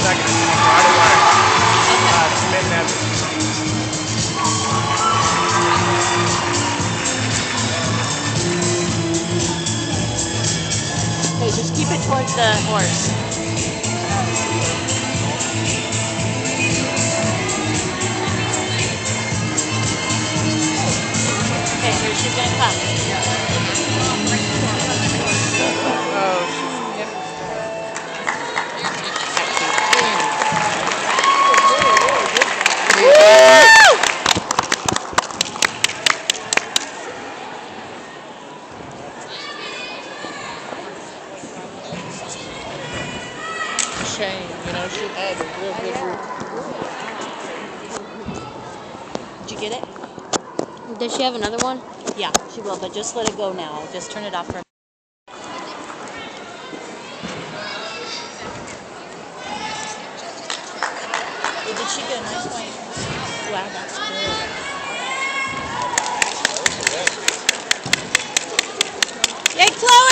seconds. Okay, just keep it towards the horse. Okay, here's your gun cup. Shame, you know, she had a real good root. Did you get it? Does she have another one? Yeah, she will, but just let it go now. Just turn it off for a Did she get a nice one? Wow, that's good. Yay, Chloe!